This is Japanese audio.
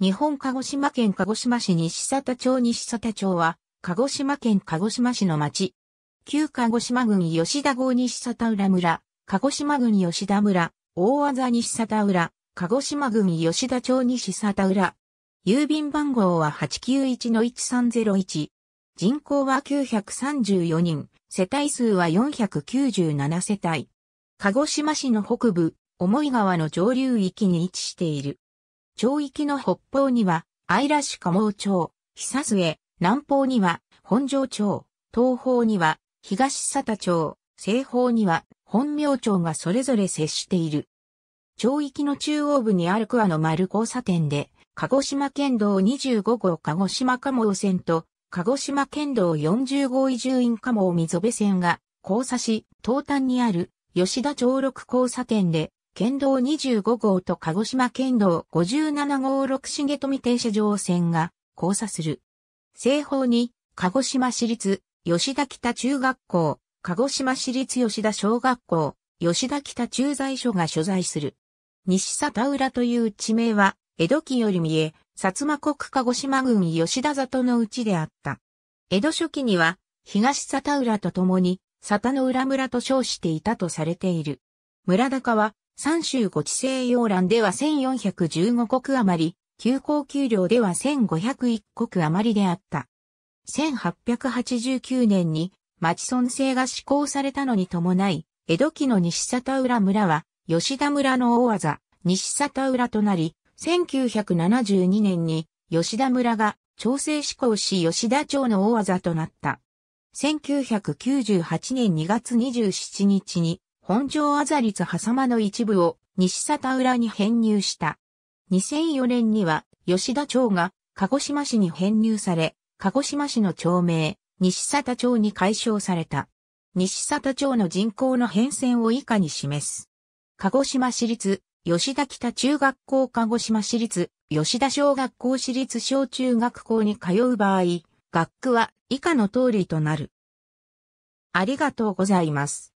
日本鹿児島県鹿児島市西里町西里町は、鹿児島県鹿児島市の町。旧鹿児島郡吉田郷西里浦村、鹿児島郡吉田村、大技西里浦、鹿児島郡吉田町西里浦。郵便番号は891-1301。人口は934人、世帯数は497世帯。鹿児島市の北部、重井川の上流域に位置している。町域の北方には、愛良市鴨町、久末、南方には、本庄町、東方には、東佐田町、西方には、本名町がそれぞれ接している。町域の中央部にある桑の丸交差点で、鹿児島県道25号鹿児島鴨線と、鹿児島県道40号移住院鴨溝辺線が交差し、東端にある吉田町六交差点で県道25号と鹿児島県道57号六重富停車場線が交差する。西方に鹿児島市立吉田北中学校、鹿児島市立吉田小学校、吉田北駐在所が所在する。西里浦という地名は江戸期より見え、薩摩国鹿児島郡吉田里のうちであった。江戸初期には東里浦と共に里の浦村と称していたとされている。村高は三州五地西洋欄では1415国余り、旧高級量では1501国余りであった。1889年に町村制が施行されたのに伴い、江戸期の西里浦村は吉田村の大技、西里浦となり、1972年に吉田村が調整施行し吉田町の大技となった。1998年2月27日に本庄あざ率狭間の一部を西里浦に編入した。2004年には吉田町が鹿児島市に編入され、鹿児島市の町名、西里町に解消された。西里町の人口の変遷を以下に示す。鹿児島市立、吉田北中学校鹿児島市立、吉田小学校市立小中学校に通う場合、学区は以下の通りとなる。ありがとうございます。